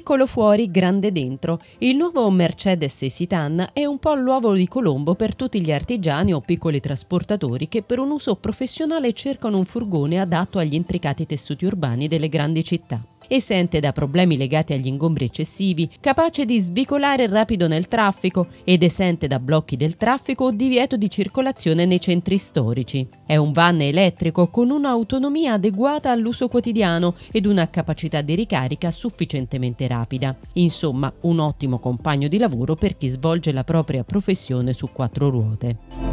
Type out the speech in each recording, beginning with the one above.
Piccolo fuori, grande dentro. Il nuovo Mercedes Citan è un po' l'uovo di Colombo per tutti gli artigiani o piccoli trasportatori che per un uso professionale cercano un furgone adatto agli intricati tessuti urbani delle grandi città esente da problemi legati agli ingombri eccessivi, capace di svicolare rapido nel traffico ed esente da blocchi del traffico o divieto di circolazione nei centri storici. È un van elettrico con un'autonomia adeguata all'uso quotidiano ed una capacità di ricarica sufficientemente rapida. Insomma, un ottimo compagno di lavoro per chi svolge la propria professione su quattro ruote.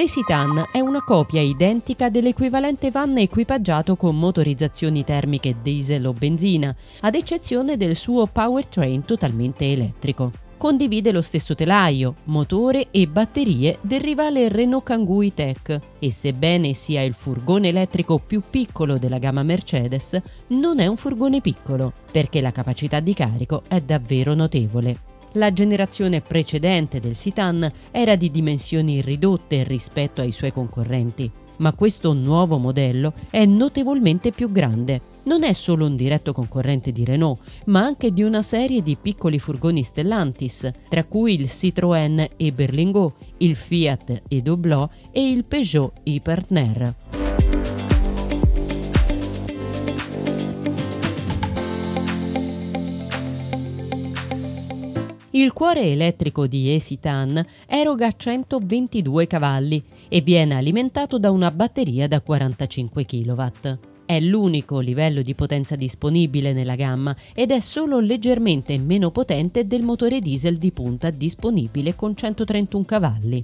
L'Esitan è una copia identica dell'equivalente van equipaggiato con motorizzazioni termiche diesel o benzina, ad eccezione del suo powertrain totalmente elettrico. Condivide lo stesso telaio, motore e batterie del rivale Renault Kangoo E-Tech e sebbene sia il furgone elettrico più piccolo della gamma Mercedes, non è un furgone piccolo, perché la capacità di carico è davvero notevole. La generazione precedente del Citan era di dimensioni ridotte rispetto ai suoi concorrenti, ma questo nuovo modello è notevolmente più grande. Non è solo un diretto concorrente di Renault, ma anche di una serie di piccoli furgoni Stellantis, tra cui il Citroën e Berlingot, il Fiat e Doblò e il Peugeot e Partner. Il cuore elettrico di Esitan eroga 122 cavalli e viene alimentato da una batteria da 45 kW. È l'unico livello di potenza disponibile nella gamma ed è solo leggermente meno potente del motore diesel di punta disponibile con 131 cavalli.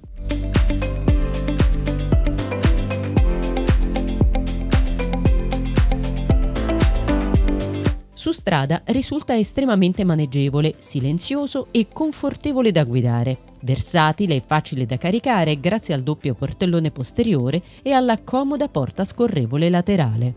Su strada risulta estremamente maneggevole, silenzioso e confortevole da guidare. Versatile e facile da caricare grazie al doppio portellone posteriore e alla comoda porta scorrevole laterale.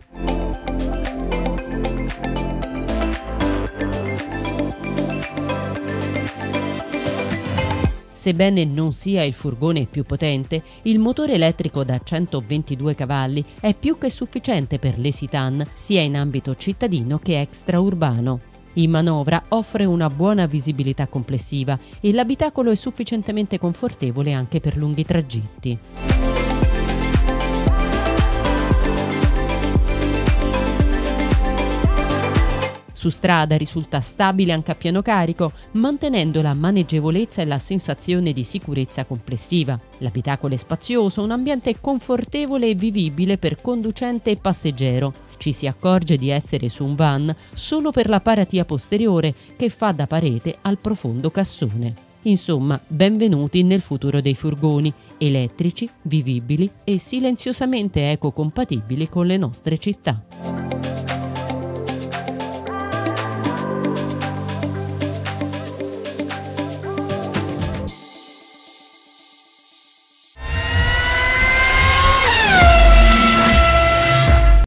Sebbene non sia il furgone più potente, il motore elettrico da 122 cavalli è più che sufficiente per l'Esitan sia in ambito cittadino che extraurbano. In manovra offre una buona visibilità complessiva e l'abitacolo è sufficientemente confortevole anche per lunghi tragitti. Su strada risulta stabile anche a pieno carico, mantenendo la maneggevolezza e la sensazione di sicurezza complessiva. L'abitacolo è spazioso, un ambiente confortevole e vivibile per conducente e passeggero. Ci si accorge di essere su un van solo per la paratia posteriore che fa da parete al profondo cassone. Insomma, benvenuti nel futuro dei furgoni, elettrici, vivibili e silenziosamente ecocompatibili con le nostre città.